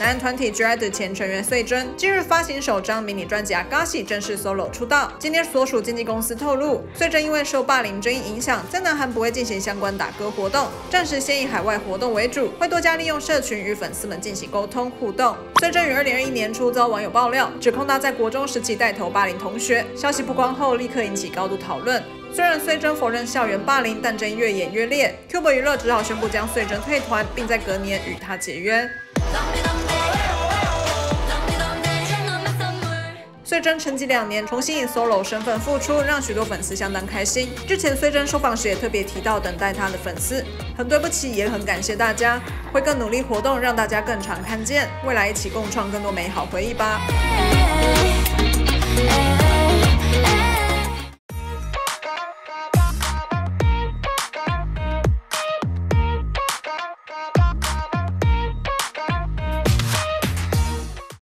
男团体 Dread 前成员穗珍今日发行首张迷你专辑《Agashi》，正式 solo 出道。今天所属经纪公司透露，穗珍因为受霸凌争议影响，在南韩不会进行相关打歌活动，暂时先以海外活动为主，会多加利用社群与粉丝们进行沟通互动。穗珍于2021年初遭网友爆料，指控他在国中时期带头霸凌同学，消息曝光后立刻引起高度讨论。虽然穗珍否认校园霸凌，但争议越演越烈，Cube 娱乐只好宣布将穗珍退团，并在隔年与他解约。穗珍沉寂两年，重新以 solo 身份复出，让许多粉丝相当开心。之前穗珍受访时也特别提到，等待他的粉丝很对不起，也很感谢大家，会更努力活动，让大家更常看见，未来一起共创更多美好回忆吧。